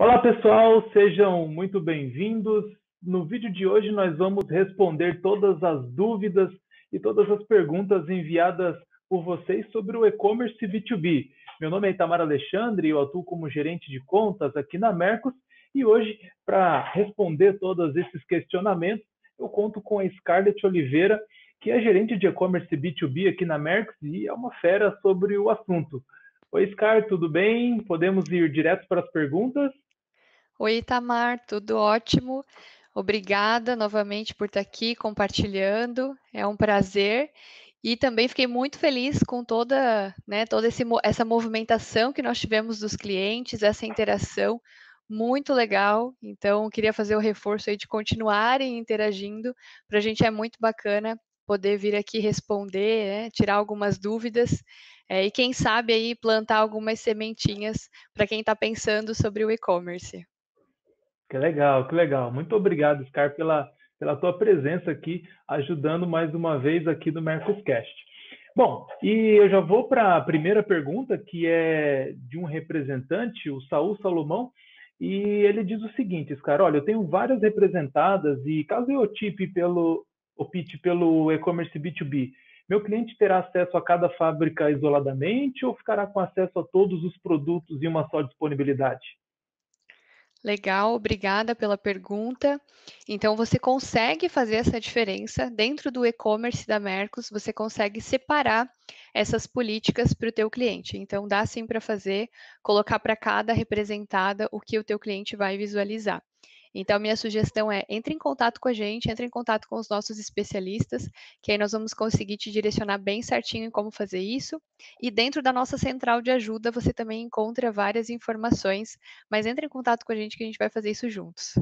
Olá pessoal, sejam muito bem-vindos. No vídeo de hoje nós vamos responder todas as dúvidas e todas as perguntas enviadas por vocês sobre o e-commerce B2B. Meu nome é Itamar Alexandre, eu atuo como gerente de contas aqui na Mercos e hoje, para responder todos esses questionamentos, eu conto com a Scarlett Oliveira, que é gerente de e-commerce B2B aqui na Mercos e é uma fera sobre o assunto. Oi, Scar, tudo bem? Podemos ir direto para as perguntas? Oi, Itamar, tudo ótimo. Obrigada novamente por estar aqui compartilhando. É um prazer. E também fiquei muito feliz com toda, né, toda esse, essa movimentação que nós tivemos dos clientes, essa interação muito legal. Então, queria fazer o reforço aí de continuarem interagindo. Para a gente é muito bacana poder vir aqui responder, né, tirar algumas dúvidas é, e quem sabe aí plantar algumas sementinhas para quem está pensando sobre o e-commerce. Que legal, que legal. Muito obrigado, Scar, pela, pela tua presença aqui, ajudando mais uma vez aqui no Mercoscast. Bom, e eu já vou para a primeira pergunta, que é de um representante, o Saul Salomão, e ele diz o seguinte, Scar, olha, eu tenho várias representadas e caso eu opte pelo, opte pelo e-commerce B2B, meu cliente terá acesso a cada fábrica isoladamente ou ficará com acesso a todos os produtos em uma só disponibilidade? Legal, obrigada pela pergunta. Então, você consegue fazer essa diferença dentro do e-commerce da Mercos, você consegue separar essas políticas para o teu cliente. Então, dá sim para fazer, colocar para cada representada o que o teu cliente vai visualizar. Então, minha sugestão é entre em contato com a gente, entre em contato com os nossos especialistas, que aí nós vamos conseguir te direcionar bem certinho em como fazer isso. E dentro da nossa central de ajuda, você também encontra várias informações, mas entre em contato com a gente que a gente vai fazer isso juntos.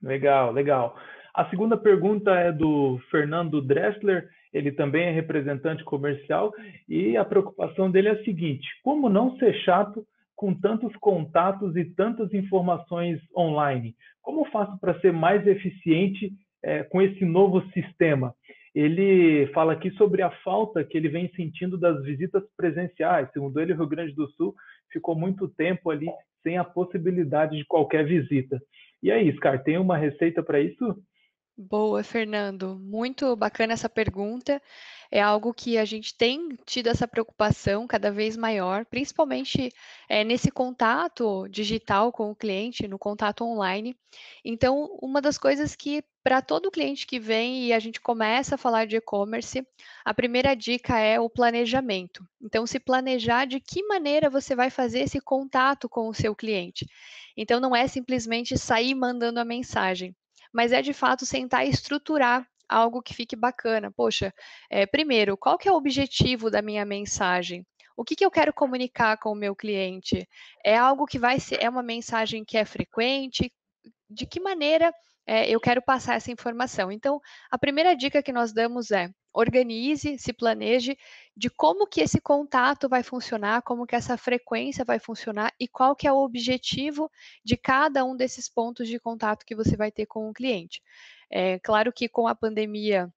Legal, legal. A segunda pergunta é do Fernando Dressler, ele também é representante comercial, e a preocupação dele é a seguinte: como não ser chato com tantos contatos e tantas informações online? Como faço para ser mais eficiente é, com esse novo sistema? Ele fala aqui sobre a falta que ele vem sentindo das visitas presenciais. Segundo ele, o Rio Grande do Sul ficou muito tempo ali sem a possibilidade de qualquer visita. E aí, Scar, tem uma receita para isso? Boa, Fernando. Muito bacana essa pergunta. É algo que a gente tem tido essa preocupação cada vez maior, principalmente é, nesse contato digital com o cliente, no contato online. Então, uma das coisas que, para todo cliente que vem e a gente começa a falar de e-commerce, a primeira dica é o planejamento. Então, se planejar de que maneira você vai fazer esse contato com o seu cliente. Então, não é simplesmente sair mandando a mensagem mas é de fato sentar e estruturar algo que fique bacana. Poxa, é, primeiro, qual que é o objetivo da minha mensagem? O que, que eu quero comunicar com o meu cliente? É algo que vai ser, é uma mensagem que é frequente? De que maneira é, eu quero passar essa informação? Então, a primeira dica que nós damos é organize, se planeje de como que esse contato vai funcionar, como que essa frequência vai funcionar e qual que é o objetivo de cada um desses pontos de contato que você vai ter com o cliente. É claro que com a pandemia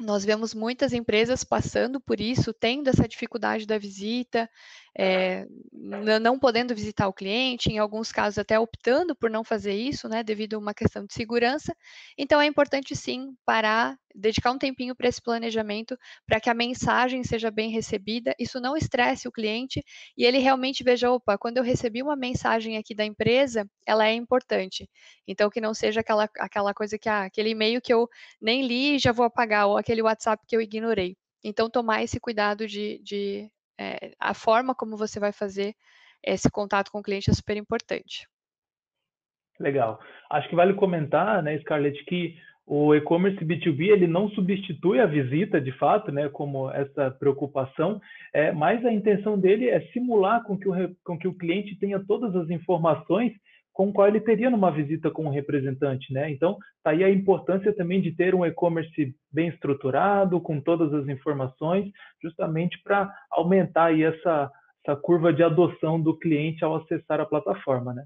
nós vemos muitas empresas passando por isso, tendo essa dificuldade da visita, é, não podendo visitar o cliente, em alguns casos até optando por não fazer isso, né, devido a uma questão de segurança. Então é importante sim parar, dedicar um tempinho para esse planejamento, para que a mensagem seja bem recebida, isso não estresse o cliente e ele realmente veja, opa, quando eu recebi uma mensagem aqui da empresa, ela é importante. Então que não seja aquela, aquela coisa que, ah, aquele e-mail que eu nem li e já vou apagar, ou aquele WhatsApp que eu ignorei. Então, tomar esse cuidado de, de é, a forma como você vai fazer esse contato com o cliente é super importante. Legal. Acho que vale comentar, né, Scarlett, que o e-commerce B2B ele não substitui a visita de fato, né, como essa preocupação, é, mas a intenção dele é simular com que o, com que o cliente tenha todas as informações com qual ele teria numa visita com um representante, né? Então, tá aí a importância também de ter um e-commerce bem estruturado, com todas as informações, justamente para aumentar aí essa, essa curva de adoção do cliente ao acessar a plataforma, né?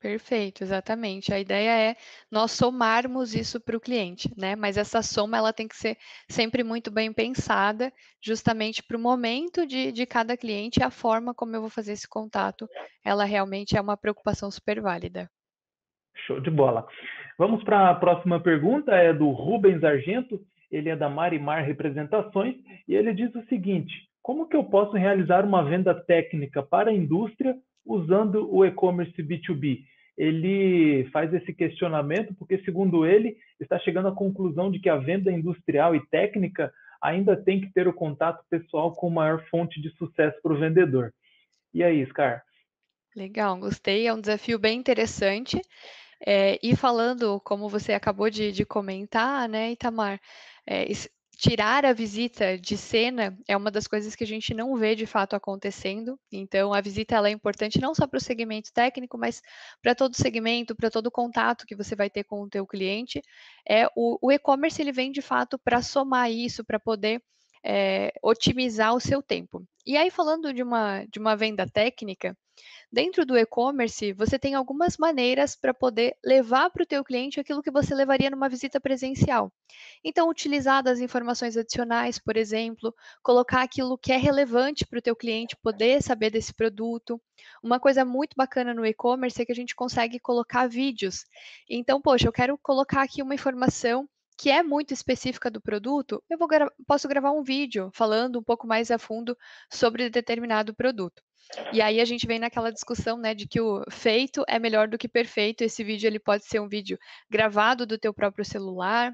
Perfeito, exatamente. A ideia é nós somarmos isso para o cliente, né? Mas essa soma ela tem que ser sempre muito bem pensada, justamente para o momento de, de cada cliente e a forma como eu vou fazer esse contato. Ela realmente é uma preocupação super válida. Show de bola. Vamos para a próxima pergunta, é do Rubens Argento, ele é da Marimar Representações, e ele diz o seguinte: como que eu posso realizar uma venda técnica para a indústria usando o e-commerce B2B? Ele faz esse questionamento porque, segundo ele, está chegando à conclusão de que a venda industrial e técnica ainda tem que ter o contato pessoal com maior fonte de sucesso para o vendedor. E aí, Scar? Legal, gostei. É um desafio bem interessante. É, e falando, como você acabou de, de comentar, né, Itamar, é, tirar a visita de cena é uma das coisas que a gente não vê de fato acontecendo. Então, a visita ela é importante não só para o segmento técnico, mas para todo segmento, para todo contato que você vai ter com o teu cliente. É o, o e-commerce ele vem de fato para somar isso, para poder é, otimizar o seu tempo. E aí, falando de uma, de uma venda técnica, Dentro do e-commerce, você tem algumas maneiras para poder levar para o teu cliente aquilo que você levaria numa visita presencial. Então, utilizar das informações adicionais, por exemplo, colocar aquilo que é relevante para o teu cliente poder saber desse produto. Uma coisa muito bacana no e-commerce é que a gente consegue colocar vídeos. Então, poxa, eu quero colocar aqui uma informação que é muito específica do produto, eu gra posso gravar um vídeo falando um pouco mais a fundo sobre determinado produto. E aí a gente vem naquela discussão, né, de que o feito é melhor do que perfeito. Esse vídeo ele pode ser um vídeo gravado do teu próprio celular,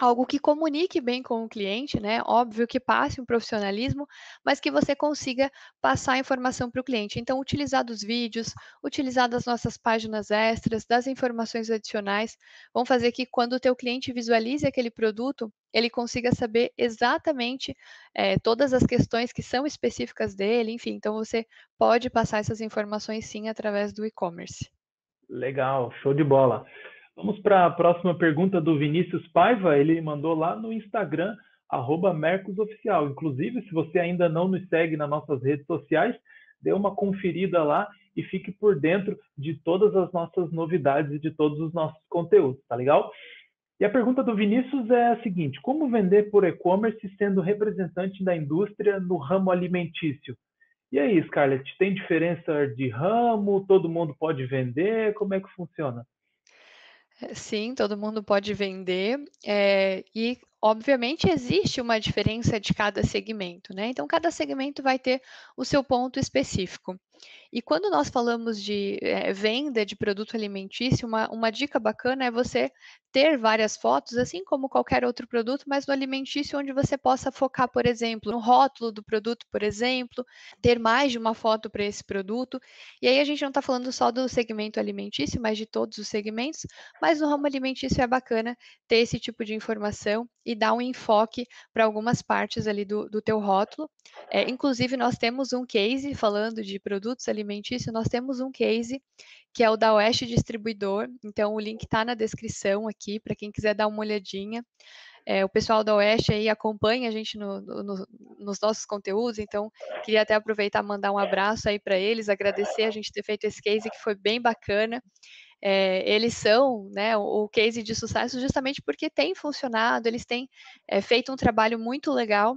algo que comunique bem com o cliente, né? Óbvio que passe um profissionalismo, mas que você consiga passar a informação para o cliente. Então, utilizar dos vídeos, utilizar das nossas páginas extras, das informações adicionais, vão fazer que quando o teu cliente visualize aquele produto, ele consiga saber exatamente é, todas as questões que são específicas dele, enfim. Então, você pode passar essas informações sim através do e-commerce. Legal, show de bola. Vamos para a próxima pergunta do Vinícius Paiva. Ele mandou lá no Instagram, @mercosoficial. Inclusive, se você ainda não nos segue nas nossas redes sociais, dê uma conferida lá e fique por dentro de todas as nossas novidades e de todos os nossos conteúdos, tá legal? E a pergunta do Vinícius é a seguinte: como vender por e-commerce sendo representante da indústria no ramo alimentício? E aí, Scarlett, tem diferença de ramo? Todo mundo pode vender? Como é que funciona? Sim, todo mundo pode vender, eh, e obviamente existe uma diferença de cada segmento, né, então cada segmento vai ter o seu ponto específico. E quando nós falamos de eh, venda de produto alimentício, uma, uma dica bacana é você ter várias fotos, assim como qualquer outro produto, mas no alimentício, onde você possa focar, por exemplo, no rótulo do produto, por exemplo, ter mais de uma foto para esse produto. E aí a gente não está falando só do segmento alimentício, mas de todos os segmentos, mas no ramo alimentício é bacana ter esse tipo de informação e dar um enfoque para algumas partes ali do, do teu rótulo. É, inclusive, nós temos um case falando de produtos alimentícios, nós temos um case que é o da Oeste Distribuidor. Então, o link está na descrição aqui para quem quiser dar uma olhadinha. É, o pessoal da Oeste aí acompanha a gente no, no, nos nossos conteúdos, então queria até aproveitar mandar um abraço aí para eles, agradecer a gente ter feito esse case que foi bem bacana. É, eles são né, o, o, case de sucesso justamente porque tem funcionado, eles têm é, feito um trabalho muito legal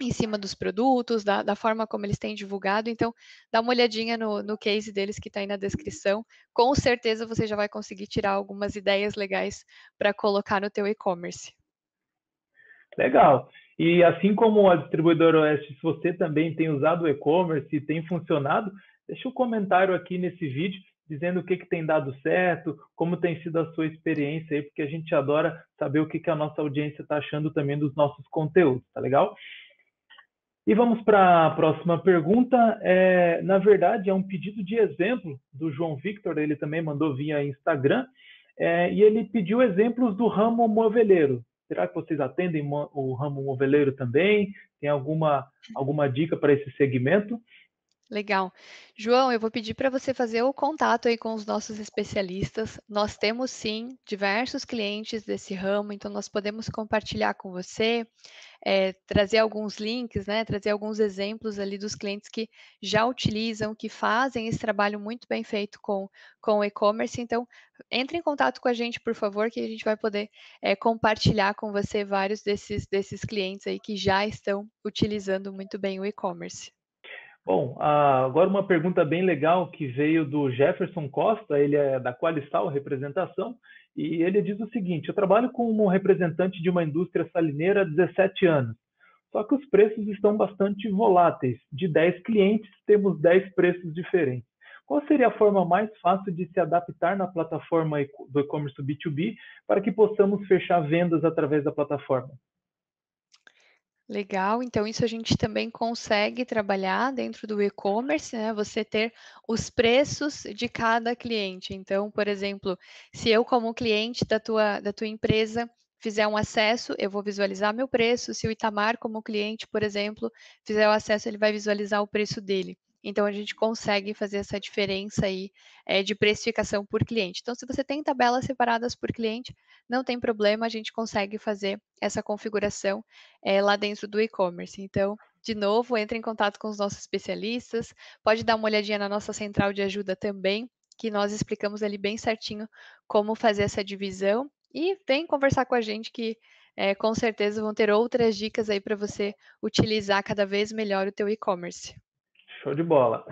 em cima dos produtos, da, da, forma como eles têm divulgado. Então, dá uma olhadinha no, no case deles que está aí na descrição. Com certeza você já vai conseguir tirar algumas ideias legais para colocar no teu e-commerce. Legal. E assim como a distribuidora Oeste, se você também tem usado o e-commerce e tem funcionado, deixa um comentário aqui nesse vídeo dizendo o que, que tem dado certo, como tem sido a sua experiência aí, porque a gente adora saber o que, que a nossa audiência está achando também dos nossos conteúdos, tá legal? E vamos para a próxima pergunta. É, na verdade, é um pedido de exemplo do João Victor, ele também mandou via Instagram, é, e ele pediu exemplos do ramo moveleiro. Será que vocês atendem o ramo moveleiro também? Tem alguma, alguma dica para esse segmento? Legal. João, eu vou pedir para você fazer o contato aí com os nossos especialistas. Nós temos sim diversos clientes desse ramo, então nós podemos compartilhar com você, é, trazer alguns links, né, trazer alguns exemplos ali dos clientes que já utilizam, que fazem esse trabalho muito bem feito com, com o e-commerce. Então, entre em contato com a gente, por favor, que a gente vai poder é, compartilhar com você vários desses, desses clientes aí que já estão utilizando muito bem o e-commerce. Bom, agora uma pergunta bem legal que veio do Jefferson Costa, ele é da Qualistal Representação, e ele diz o seguinte: Eu trabalho como representante de uma indústria salineira há 17 anos, só que os preços estão bastante voláteis. De 10 clientes, temos 10 preços diferentes. Qual seria a forma mais fácil de se adaptar na plataforma do e-commerce B2B para que possamos fechar vendas através da plataforma? Legal, então isso a gente também consegue trabalhar dentro do e-commerce, né? Você ter os preços de cada cliente. Então, por exemplo, se eu como cliente da tua, da tua empresa fizer um acesso, eu vou visualizar meu preço. Se o Itamar como cliente, por exemplo, fizer o acesso, ele vai visualizar o preço dele. Então, a gente consegue fazer essa diferença aí é, de precificação por cliente. Então, se você tem tabelas separadas por cliente, não tem problema, a gente consegue fazer essa configuração é, lá dentro do e-commerce. Então, de novo, entre em contato com os nossos especialistas, pode dar uma olhadinha na nossa central de ajuda também, que nós explicamos ali bem certinho como fazer essa divisão. E vem conversar com a gente que é, com certeza vão ter outras dicas aí para você utilizar cada vez melhor o teu e-commerce. Show de bola.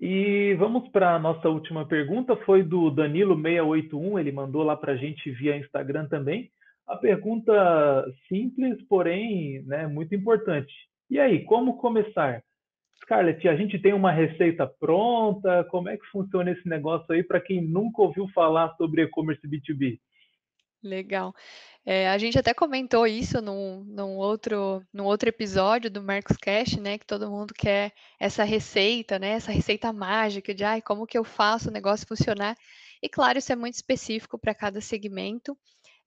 E vamos para a nossa última pergunta, foi do Danilo681, ele mandou lá para a gente via Instagram também. A pergunta simples, porém né, muito importante. E aí, como começar? Scarlett, a gente tem uma receita pronta? Como é que funciona esse negócio aí para quem nunca ouviu falar sobre e-commerce B2B? Legal. É, a gente até comentou isso num, num, outro, num outro episódio do Marcos Cash, né? Que todo mundo quer essa receita, né? Essa receita mágica de ai, como que eu faço o negócio funcionar. E claro, isso é muito específico para cada segmento.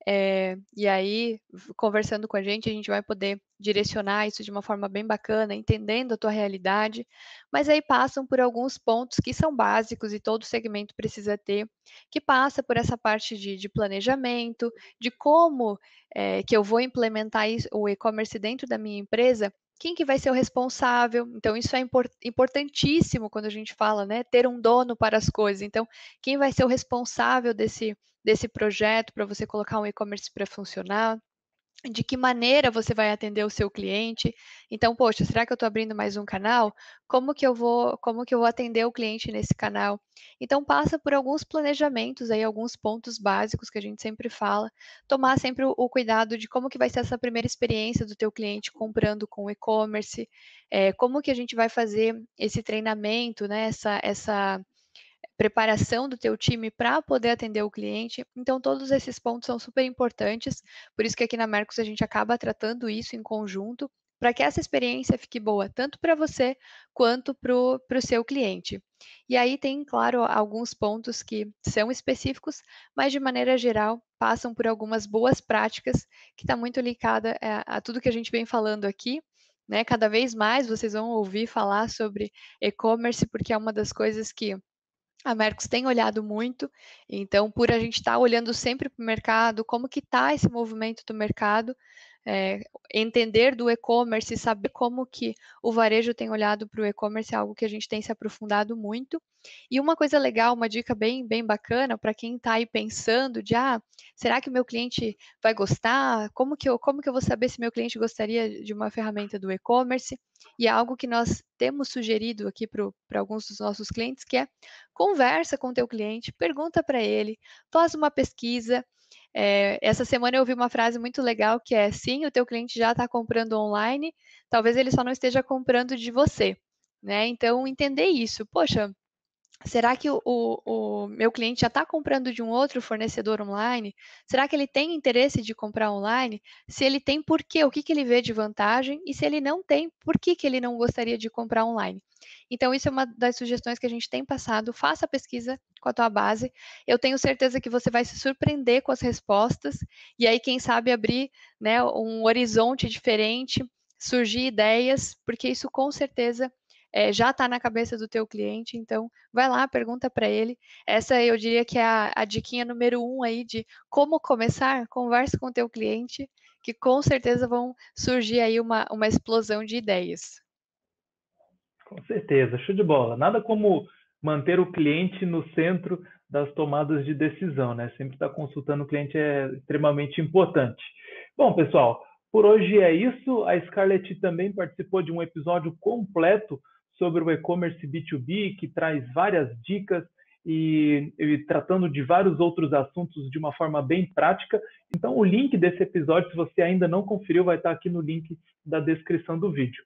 É, e aí, conversando com a gente, a gente vai poder direcionar isso de uma forma bem bacana, entendendo a tua realidade, mas aí passam por alguns pontos que são básicos e todo segmento precisa ter, que passa por essa parte de, de planejamento, de como é, que eu vou implementar isso, o e-commerce dentro da minha empresa, quem que vai ser o responsável? Então, isso é import, importantíssimo quando a gente fala, né? Ter um dono para as coisas. Então, quem vai ser o responsável desse, desse projeto para você colocar um e-commerce para funcionar? de que maneira você vai atender o seu cliente. Então, poxa, será que eu estou abrindo mais um canal? Como que eu vou, como que eu vou atender o cliente nesse canal? Então, passa por alguns planejamentos aí, alguns pontos básicos que a gente sempre fala. Tomar sempre o, cuidado de como que vai ser essa primeira experiência do teu cliente comprando com e-commerce, é, como que a gente vai fazer esse treinamento, né? Essa, essa preparação do teu time para poder atender o cliente. Então, todos esses pontos são super importantes, por isso que aqui na Mercos a gente acaba tratando isso em conjunto, para que essa experiência fique boa, tanto para você quanto para o seu cliente. E aí tem, claro, alguns pontos que são específicos, mas de maneira geral passam por algumas boas práticas, que está muito ligada a, a tudo que a gente vem falando aqui, né? Cada vez mais vocês vão ouvir falar sobre e-commerce, porque é uma das coisas que a Mercos tem olhado muito, então por a gente estar tá olhando sempre para o mercado, como que está esse movimento do mercado, é, entender do e-commerce, saber como que o varejo tem olhado para o e-commerce é algo que a gente tem se aprofundado muito. E uma coisa legal, uma dica bem, bem bacana para quem está aí pensando de, ah, será que o meu cliente vai gostar? Como que eu, como que eu vou saber se meu cliente gostaria de uma ferramenta do e-commerce? E é algo que nós temos sugerido aqui para alguns dos nossos clientes, que é conversa com o teu cliente, pergunta para ele, faz uma pesquisa, é, essa semana eu ouvi uma frase muito legal que é: sim, o teu cliente já está comprando online, talvez ele só não esteja comprando de você. Né? Então, entender isso. Poxa, Será que o, o, meu cliente já está comprando de um outro fornecedor online? Será que ele tem interesse de comprar online? Se ele tem, por quê? O que, que ele vê de vantagem? E se ele não tem, por que, que ele não gostaria de comprar online? Então, isso é uma das sugestões que a gente tem passado. Faça a pesquisa com a tua base. Eu tenho certeza que você vai se surpreender com as respostas. E aí, quem sabe, abrir né, um horizonte diferente, surgir ideias, porque isso com certeza é, já está na cabeça do teu cliente, então vai lá, pergunta para ele. Essa eu diria que é a, a diquinha número um aí de como começar, converse com o teu cliente, que com certeza vão surgir aí uma, uma explosão de ideias. Com certeza, show de bola. Nada como manter o cliente no centro das tomadas de decisão, né? Sempre estar tá consultando o cliente é extremamente importante. Bom, pessoal, por hoje é isso. A Scarlett também participou de um episódio completo sobre o e-commerce B2B, que traz várias dicas e, e, tratando de vários outros assuntos de uma forma bem prática. Então, o link desse episódio, se você ainda não conferiu, vai estar aqui no link da descrição do vídeo.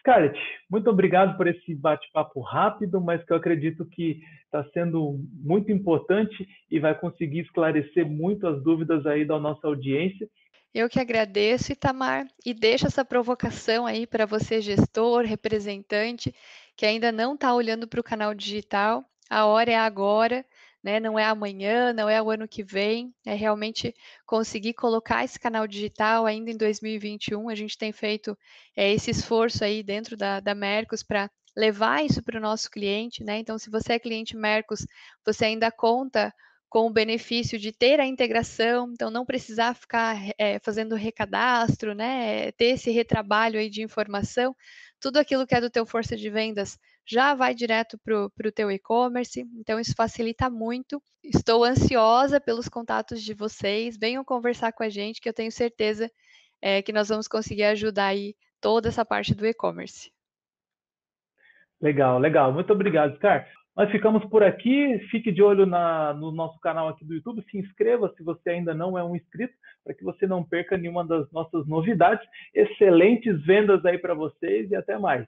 Scarlett, muito obrigado por esse bate-papo rápido, mas que eu acredito que está sendo muito importante e vai conseguir esclarecer muito as dúvidas aí da nossa audiência. Eu que agradeço, Itamar, e deixo essa provocação aí para você, gestor, representante, que ainda não está olhando para o canal digital. A hora é agora, né? Não é amanhã, não é o ano que vem, é realmente conseguir colocar esse canal digital ainda em 2021. A gente tem feito é, esse esforço aí dentro da, da Mercos para levar isso para o nosso cliente, né? Então, se você é cliente Mercos, você ainda conta com o benefício de ter a integração, então não precisar ficar é, fazendo recadastro, né? Ter esse retrabalho aí de informação, tudo aquilo que é do teu força de vendas já vai direto para o teu e-commerce, então isso facilita muito. Estou ansiosa pelos contatos de vocês, venham conversar com a gente, que eu tenho certeza é, que nós vamos conseguir ajudar aí toda essa parte do e-commerce. Legal, legal. Muito obrigado, Scar. Nós ficamos por aqui. Fique de olho na, no nosso canal aqui do YouTube. Se inscreva se você ainda não é um inscrito, para que você não perca nenhuma das nossas novidades. Excelentes vendas aí para vocês e até mais.